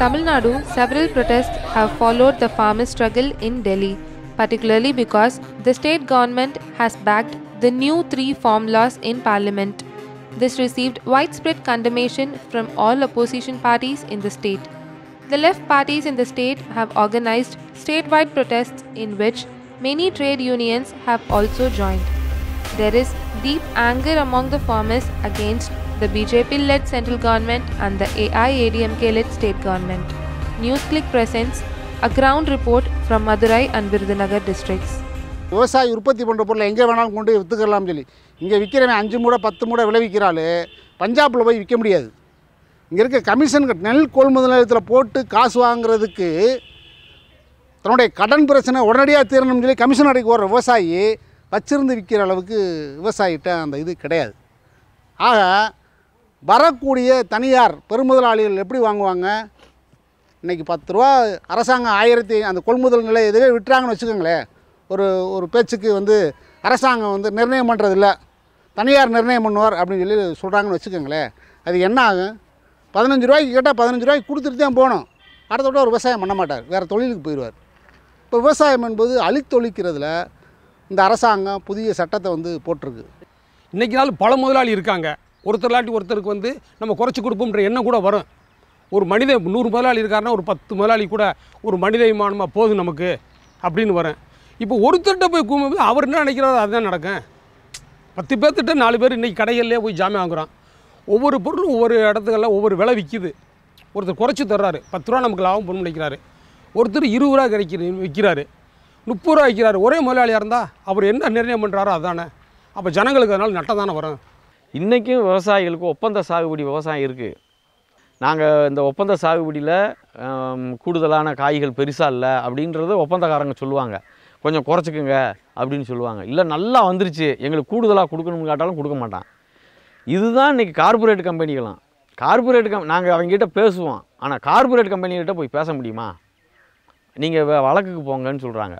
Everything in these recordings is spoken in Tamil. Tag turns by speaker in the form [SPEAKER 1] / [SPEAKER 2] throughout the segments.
[SPEAKER 1] Tamil Nadu, several protests have followed the farmers' struggle in Delhi, particularly because the state government has backed the new three farm laws in parliament. This received widespread condemnation from all opposition parties in the state. The left parties in the state have organized statewide protests in which many trade unions have also joined. There is deep anger among the farmers against the BJP led central government and the AIADMK led state government. NewsClick presents a ground report from Madurai and Virudhunagar districts.
[SPEAKER 2] விவசாயி உற்பத்தி பண்ணுற பொருளை எங்கே வேணாலும் கொண்டு போய் சொல்லி இங்கே விற்கிறவன் அஞ்சு மூடை பத்து மூடை விளைவிக்கிறாள் பஞ்சாபில் போய் விற்க முடியாது இங்கே இருக்க கமிஷன் நெல் கொள்முதல் நிலையத்தில் போட்டு காசு வாங்குறதுக்கு தன்னுடைய கடன் பிரச்சனை உடனடியாக தீரணும்னு சொல்லி கமிஷன் அடைக்கு ஓடுற விவசாயி வச்சிருந்து விற்கிற அளவுக்கு விவசாயிகிட்ட அந்த இது கிடையாது ஆக வரக்கூடிய தனியார் பெருமுதலாளிகள் எப்படி வாங்குவாங்க? இன்றைக்கி பத்து ரூபா அரசாங்கம் ஆயிரத்தி அந்த கொள்முதல் நிலை எதுவே விட்டுறாங்கன்னு வச்சுக்கோங்களேன். ஒரு ஒரு பேச்சுக்கு வந்து அரசாங்கம் வந்து நிர்ணயம் பண்ணுறதில்ல தனியார் நிர்ணயம் பண்ணுவார் அப்படின்னு சொல்லி சொல்கிறாங்கன்னு வச்சுக்கோங்களேன். அது என்ன ஆகும்? பதினஞ்சு ரூபாய்க்கு கேட்டால் பதினஞ்சு ரூபாய்க்கு கொடுத்துட்டு தான் போகணும். அடுத்த விட ஒரு விவசாயம் பண்ண மாட்டார். வேறு தொழிலுக்கு போயிடுவார். இப்போ விவசாயம் என்பது அழித்தொழிக்கிறதுல இந்த அரசாங்கம் புதிய சட்டத்தை வந்து போட்டிருக்கு.
[SPEAKER 3] இன்றைக்கி நாள் பல முதலாளி இருக்காங்க. ஒருத்தர் இல்லாட்டி ஒருத்தருக்கு வந்து நம்ம குறைச்சி கொடுப்போம்ன்ற எண்ணம் கூட வரும். ஒரு மனித நூறு முதலாளி இருக்காருன்னா ஒரு பத்து முதலாளி கூட ஒரு மனித விமானமாக போதும் நமக்கு அப்படின்னு வரேன் இப்போ ஒருத்தர்கிட்ட போய் கூகும்போது அவர் என்ன நினைக்கிறாரோ அதுதான் நடக்கும். பத்து பேர்த்திட்ட நாலு பேர் இன்றைக்கி கடைகள்லேயே போய் ஜாமியம் வாங்குகிறான் ஒவ்வொரு பொருளும் ஒவ்வொரு இடத்துக்கெல்லாம் ஒவ்வொரு விலை விற்கிது ஒருத்தர் குறைச்சி தர்றாரு. பத்து ரூபா நமக்கு லாபம் பண்ண நினைக்கிறாரு. ஒருத்தர் இருபது ரூபா கிடைக்கிற விற்கிறாரு. முப்பது ரூபா விற்கிறாரு. ஒரே முதலாளியாக இருந்தால் அவர் என்ன நிர்ணயம் பண்ணுறாரோ அதானே. அப்போ ஜனங்களுக்கு அதனால் நட்டம் தானே வரும்.
[SPEAKER 4] இன்றைக்கும் விவசாயிகளுக்கு ஒப்பந்த சாகுபடி விவசாயம் இருக்குது நாங்கள் இந்த ஒப்பந்த சாகுபடியில் கூடுதலான காய்கள் பெருசாக இல்லை அப்படின்றத ஒப்பந்தக்காரங்க சொல்லுவாங்க. கொஞ்சம் குறைச்சிக்குங்க அப்படின்னு சொல்லுவாங்க. இல்லை நல்லா வந்துருச்சு. எங்களுக்கு கூடுதலாக கொடுக்கணும்னு கேட்டாலும் கொடுக்க மாட்டான். இதுதான் இன்றைக்கி கார்ப்பரேட் கம்பெனிகளாம் கார்பரேட் கம் நாங்கள் அவங்ககிட்ட பேசுவோம். ஆனால் கார்ப்பரேட் கம்பெனிகிட்ட போய் பேச முடியுமா? நீங்கள் வழக்குக்கு போங்கன்னு சொல்கிறாங்க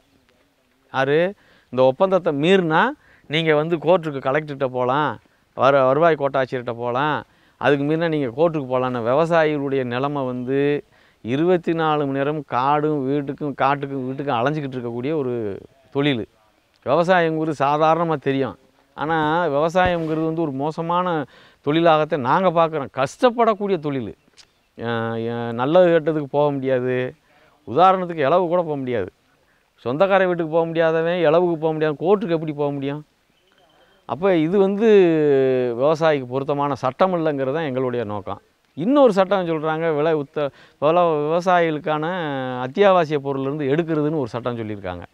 [SPEAKER 4] யார்? இந்த ஒப்பந்தத்தை மீறினா நீங்கள் வந்து கோர்ட்டுக்கு கலெக்டர்கிட்ட போகலாம் வர வருவாய் கோட்டாட்சியர்கிட்ட போகலாம் அதுக்கு மீறினா நீங்கள் கோர்ட்டுக்கு போகலான்னு விவசாயிகளுடைய நிலைமை வந்து இருபத்தி நாலு மணி நேரம் காடும் வீட்டுக்கும் காட்டுக்கும் வீட்டுக்கும் அலைஞ்சிக்கிட்டு இருக்கக்கூடிய ஒரு தொழில். விவசாயங்கிறது சாதாரணமாக தெரியும். ஆனால் விவசாயங்கிறது வந்து ஒரு மோசமான தொழிலாகத்தை நாங்கள் பார்க்குறோம். கஷ்டப்படக்கூடிய தொழில். நல்லது கெட்டதுக்கு போக முடியாது. உதாரணத்துக்கு இளவு கூட போக முடியாது. சொந்தக்கார வீட்டுக்கு போக முடியாதவன் இளவுக்கு போக முடியாது. கோர்ட்டுக்கு எப்படி போக முடியும்? அப்போ இது வந்து விவசாயிக்கு பொருத்தமான சட்டம் இல்லைங்கிறது தான் எங்களுடைய நோக்கம். இன்னொரு சட்டம் சொல்கிறாங்க விலை உத்த வில விவசாயிகளுக்கான அத்தியாவசிய பொருள்லேருந்து எடுக்கிறதுன்னு ஒரு சட்டம் சொல்லியிருக்காங்க.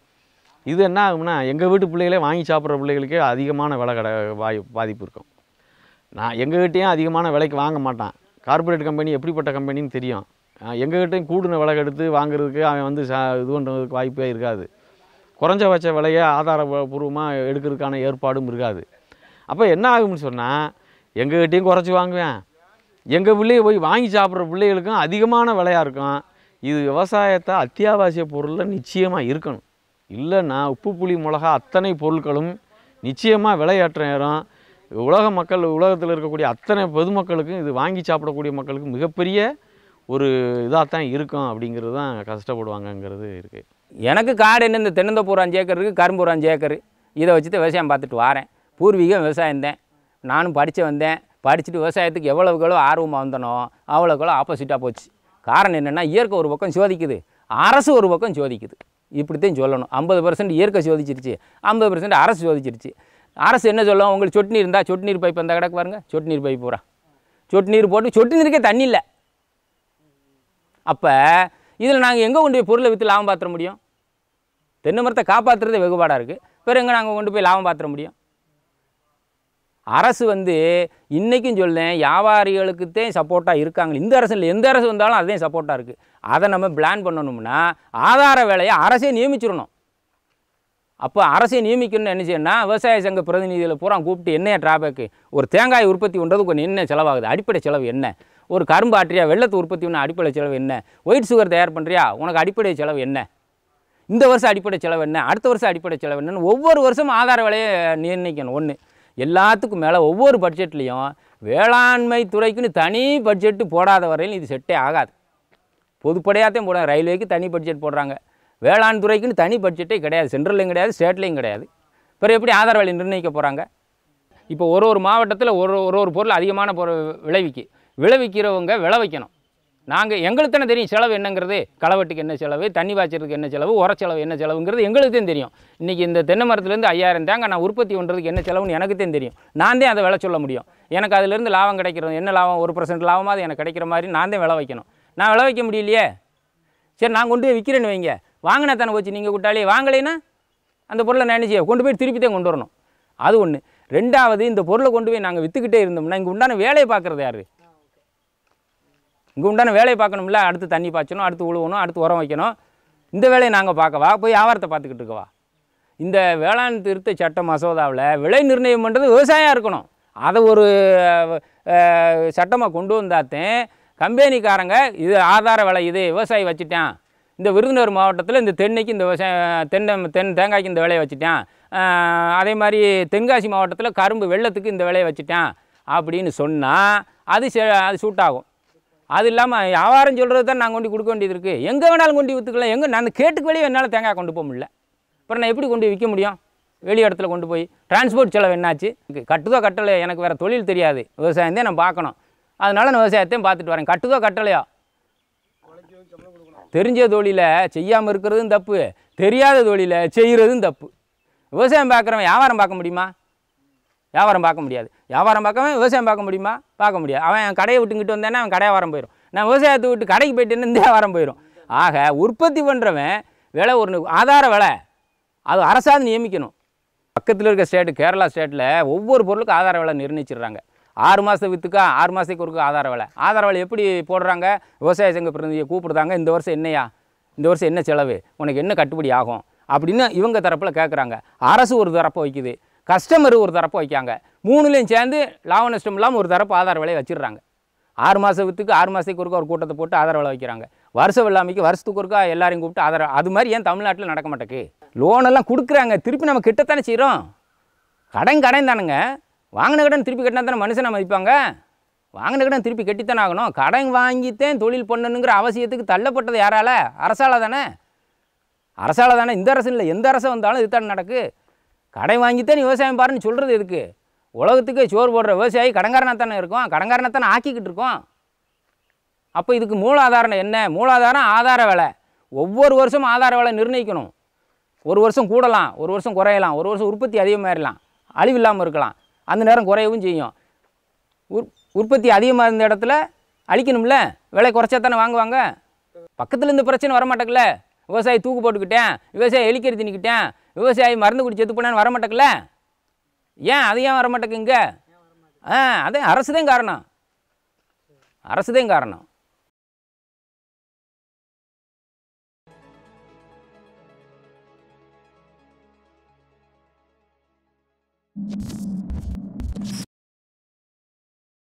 [SPEAKER 4] இது என்ன ஆகும்னா எங்கள் வீட்டு பிள்ளைகளே வாங்கி சாப்பிட்ற பிள்ளைகளுக்கே அதிகமான விலை கடை வாய் பாதிப்பு இருக்கும். நான் எங்கள் கிட்டேயும் அதிகமான விலைக்கு வாங்க மாட்டான். கார்ப்பரேட் கம்பெனி எப்படிப்பட்ட கம்பெனின்னு தெரியும். எங்கள் கிட்டேயும் கூடின விலை எடுத்து வாங்குறதுக்கு அவன் வந்து சா இது பண்ணுறதுக்கு வாய்ப்பே இருக்காது. குறைஞ்சபட்ச விலையை ஆதாரபூர்வமாக எடுக்கிறதுக்கான ஏற்பாடும் இருக்காது. அப்போ என்ன ஆகும்னு சொன்னால் எங்கள் கிட்டேயும் குறைச்சி வாங்குவேன். எங்கள் பிள்ளைய போய் வாங்கி சாப்பிட்ற பிள்ளைகளுக்கும் அதிகமான விலையாக இருக்கும். இது விவசாயத்தை அத்தியாவசிய பொருளில் நிச்சயமாக இருக்கணும். இல்லைன்னா உப்பு புளி மிளகா அத்தனை பொருட்களும் நிச்சயமாக விலையேற்றம் நேரம். உலக மக்கள் உலகத்தில் இருக்கக்கூடிய அத்தனை பொதுமக்களுக்கும் இது வாங்கி சாப்பிடக்கூடிய மக்களுக்கும் மிகப்பெரிய ஒரு இதாக தான் இருக்கும் அப்படிங்கிறது தான் கஷ்டப்படுவாங்கங்கிறது இருக்குது
[SPEAKER 5] எனக்கு காடு என்ன இந்த தென்னந்தோப்பு ஒரு அஞ்சு ஏக்கர் இருக்குது கரும்பு ஒரு அஞ்சு ஏக்கர். இதை வச்சு தான் விவசாயம் பார்த்துட்டு வரேன். பூர்வீகம் விவசாயம் தான் நானும் படித்து வந்தேன். படிச்சுட்டு விவசாயத்துக்கு எவ்வளவுக்கு எவ்வளோ ஆர்வமாக வந்தனோ அவ்வளோக்கு ஆப்போசிட்டாக போச்சு. காரணம் என்னென்னா இயற்கை ஒரு பக்கம் சோதிக்குது. அரசு ஒரு பக்கம் சோதிக்குது. இப்படித்தான் சொல்லணும். ஐம்பது பர்சன்ட் இயற்கை சோதிச்சிருச்சு. ஐம்பது பர்சன்ட் அரசு சோதிச்சிருச்சு. அரசு என்ன சொல்லும்? உங்களுக்கு சொட்டு நீர் இருந்தால் சொட்டு நீர் பைப் அந்த கிடக்கு பாருங்க. சொட்டு நீர் பைப் பூரா. சொட்டு நீர் போட்டு சொட்டு நீருக்கே தண்ணி இல்லை. அப்போ இதில் நாங்கள் எங்கே கொண்டு போய் பொருளை விற்று லாபம் பார்த்துட முடியும்? தென்னை மரத்தை காப்பாற்றுறது வெகுபாடாக இருக்குது பிறகு எங்கே நாங்கள் கொண்டு போய் லாபம் பார்த்துட முடியும்? அரசு வந்து இன்றைக்கும் சொல்லேன் வியாபாரிகளுக்குத்தான் சப்போர்ட்டாக இருக்காங்க. இந்த அரசு இல்லை எந்த அரசு வந்தாலும் அதே சப்போர்ட்டாக இருக்குது அதை நம்ம பிளான் பண்ணணும்னா ஆதார வேலையை அரசே நியமிச்சிடணும். அப்போ அரசை நியமிக்கணும்னு என்ன செய்யணும்னா விவசாய சங்க பிரதிநிதிகளை பூரா கூப்பிட்டு என்ன ட்ராபேக்கு ஒரு தேங்காய் உற்பத்தி பண்ணுறதுக்கு கொஞ்சம் என்ன செலவாகுது? அடிப்படை செலவு என்ன? ஒரு கரும்பு ஆற்றியா வெள்ளத்தை உற்பத்தி பண்ண அடிப்படை செலவு என்ன? ஒயிட் சுகர் தயார் பண்ணுறியா உனக்கு அடிப்படை செலவு என்ன? இந்த வருஷம் அடிப்படை செலவு என்ன? அடுத்த வருஷம் அடிப்படை செலவு என்னன்னு ஒவ்வொரு வருஷமும் ஆதார விலையை நிர்ணயிக்கணும். ஒன்று எல்லாத்துக்கும் மேலே ஒவ்வொரு பட்ஜெட்லேயும் வேளாண்மை துறைக்குன்னு தனி பட்ஜெட்டு போடாத வரையிலும் இது செட்டே ஆகாது. பொதுப்படையாகத்தையும் போடுறாங்க ரயில்வேக்கு தனி பட்ஜெட் போடுறாங்க. வேளாண் துறைக்குன்னு தனி பட்ஜெட்டே கிடையாது. சென்ட்ரல்லையும் கிடையாது ஸ்டேட்லேயும் கிடையாது. பிறகு எப்படி ஆதார விலை நிர்ணயிக்க போகிறாங்க இப்போ ஒரு ஒரு மாவட்டத்தில் ஒரு ஒரு ஒரு பொருள் அதிகமான பொருள் விளைவிக்கு. விளைவிக்கிறவங்க விளை வைக்கணும் நாங்கள் எங்களுக்கு தானே தெரியும் செலவு என்னங்கிறது. களவெட்டுக்கு என்ன செலவு தண்ணி பாய்ச்சறதுக்கு என்ன செலவு உரச்செலவு என்ன செலவுங்கிறது எங்களுக்கு தான் தெரியும். இன்றைக்கி இந்த தென்னை மரத்துலேருந்து ஐயாயிரம் தேங்க நான் உற்பத்தி பண்ணுறதுக்கு என்ன செலவுன்னு எனக்கு தான் தெரியும். நான் தான் அதை விளை சொல்ல முடியும். எனக்கு அதுலேருந்து லாபம் கிடைக்கிறது என்ன லாபம் ஒரு பர்சன்ட் லாபமாக எனக்கு கிடைக்கிற மாதிரி நான் தான் விளை வைக்கணும் நான் விளை வைக்க முடியலையே? சரி நான் கொண்டு போய் விற்கிறேன்னு வைங்க. வாங்கினா தானே போச்சு நீங்கள் கூட்டாளி வாங்கலைன்னா அந்த பொருளை நான் என்ன செய்ய கொண்டு போய் திருப்பி தான் கொண்டு வரணும். அது ஒன்று ரெண்டாவது இந்த பொருளை கொண்டு போய் நாங்கள் விற்றுக்கிட்டே இருந்தோம்னா இங்கே உண்டான வேலையை பார்க்குறது யார்? இங்கே உண்டான வேலையை பார்க்கணும்ல அடுத்து தண்ணி பாய்ச்சணும் அடுத்து உழுவணும் அடுத்து உரம் வைக்கணும். இந்த வேலையை நாங்கள் பார்க்கவா போய் வியாபாரத்தை பார்த்துக்கிட்டு இருக்கவா இந்த வேளாண் திருத்த சட்ட மசோதாவில் விலை நிர்ணயம் பண்ணுறது விவசாயம் இருக்கணும். அதை ஒரு சட்டமாக கொண்டு வந்தாத்தேன் கம்பெனிக்காரங்க இது ஆதார விலை இது விவசாயி வச்சுட்டேன். இந்த விருதுநகர் மாவட்டத்தில் இந்த தென்னைக்கு இந்த விவசாயம் தென்னை தென் தேங்காய்க்கு இந்த விலையை வச்சுட்டேன். அதே மாதிரி தென்காசி மாவட்டத்தில் கரும்பு வெள்ளத்துக்கு இந்த விலையை வச்சுட்டேன். அப்படின்னு சொன்னால் அது அது சூட் ஆகும். அது இல்லாமல் வியாபாரம் சொல்கிறது தான் நாங்கள் கொண்டு கொடுக்க வேண்டியது இருக்குது எங்கே வேணாலும் கொண்டு விற்றுக்கலாம் எங்கே நான் கேட்டுக்கு வெளியே என்னால் தேங்காய் கொண்டு போக முடியல. அப்புறம் நான் எப்படி கொண்டு விற்க முடியும்? வெளி இடத்துல கொண்டு போய் டிரான்ஸ்போர்ட் செலவு என்னாச்சு? கட்டுதோ கட்டலையோ எனக்கு வேறு தொழில் தெரியாது. விவசாயம் தான் நான் பார்க்கணும். அதனால் நான் விவசாயத்தையும் பார்த்துட்டு வரேன். கட்டுதோ கட்டலையோ? தெரிஞ்ச தொழிலை செய்யாமல் இருக்கிறதும் தப்பு. தெரியாத தொழிலை செய்கிறதும் தப்பு. விவசாயம் பார்க்குறவன் வியாபாரம் பார்க்க முடியுமா? வியாபாரம் பார்க்க முடியாது. வியாபாரம் பார்க்கவே விவசாயம் பார்க்க முடியுமா? பார்க்க முடியாது. அவன் கடையை விட்டுங்கிட்டு வந்தானே அவன் கடையை வாரம் போயிடும் நான் விவசாயத்தை விட்டு கடைக்கு போயிட்டு இருந்தே வாரம் போயிடும் ஆக உற்பத்தி பண்ணுறவன் விலை ஒரு ஆதார விலை. அது அரசாங்கம் நியமிக்கணும். பக்கத்தில் இருக்க ஸ்டேட்டு கேரளா ஸ்டேட்டில் ஒவ்வொரு பொருளுக்கும் ஆதார விலை நிர்ணயிச்சிடுறாங்க. ஆறு மாதம் விற்றுக்கா ஆறு மாதத்துக்கு ஒருக்க ஆதார விலை. ஆதார விலை எப்படி போடுறாங்க? விவசாய சங்க பிரதிநிதியை கூப்பிடுறாங்க இந்த வருஷம் என்னையா? இந்த வருஷம் என்ன செலவு? உனக்கு என்ன கட்டுப்படி ஆகும்? அப்படின்னு இவங்க தரப்பில் கேட்குறாங்க அரசு ஒரு தரப்பை வைக்குது. கஸ்டமர் ஒரு தரப்பை வைக்காங்க. மூணுலேயும் சேர்ந்து லாப நஷ்டம் இல்லாமல் ஒரு தரப்பு ஆதார விலையை வச்சிடுறாங்க. ஆறு மாத வித்துக்கு ஆறு மாதத்துக்கு ஒருக்கா ஒரு கூட்டத்தை போட்டு ஆதார விலை வைக்கிறாங்க. வருஷ வெள்ளாமைக்கு வருஷத்துக்கு ஒருக்கா எல்லாரையும் கூப்பிட்டு ஆதார அது மாதிரி ஏன் தமிழ்நாட்டில் நடக்க மாட்டேக்கு? லோனெல்லாம் கொடுக்குறாங்க. திருப்பி நம்ம கிட்டத்தானே செய்கிறோம் கடன் கடன் தானுங்க. வாங்கின கடன் திருப்பி கட்டினா தானே மனுஷனை மதிப்பாங்க. வாங்கின கடன் திருப்பி கட்டித்தானே ஆகணும். கடன் வாங்கித்தேன் தொழில் பண்ணணுங்கிற அவசியத்துக்கு தள்ளப்பட்டது யாரால? அரசால தானே. அரசால தானே. இந்த அரசு இல்லை. எந்த அரசு வந்தாலும் இதுதான் நடக்கு. கடன் வாங்கித்தான் விவசாயம் பாருன்னு சொல்கிறது எதுக்கு? உலகத்துக்கு சோறு போடுற விவசாயி கடங்காரனாக தானே இருக்கும்? கடங்காரனாக தானே ஆக்கிக்கிட்டு இருக்கோம். அப்போ இதுக்கு மூலாதாரம் என்ன? மூலாதாரம் ஆதார விலை. ஒவ்வொரு வருஷமும் ஆதார விலை நிர்ணயிக்கணும். ஒரு வருஷம் கூடலாம் ஒரு வருஷம் குறையலாம் ஒரு வருஷம் உற்பத்தி அதிகமாகிடலாம் அழிவு இல்லாமல் இருக்கலாம். அந்த நேரம் குறையவும் செய்யும். உற் உற்பத்தி அதிகமாக இருந்த இடத்துல அழிக்கணும்ல? விலை குறைச்சா தானே வாங்குவாங்க? பக்கத்தில் இந்த பிரச்சனை வரமாட்டேங்கல விவசாயி தூக்கு போட்டுக்கிட்டேன் விவசாயி எலிக்கறி தின்னிக்கிட்டேன் விவசாயி மருந்து குடி செத்து போனான்னு வரமாட்டேங்கல ஏன் அது ஏன் வரமாட்டேங்குங்க? ஆ அதே அரசு தான் காரணம். அரசு தான் காரணம்.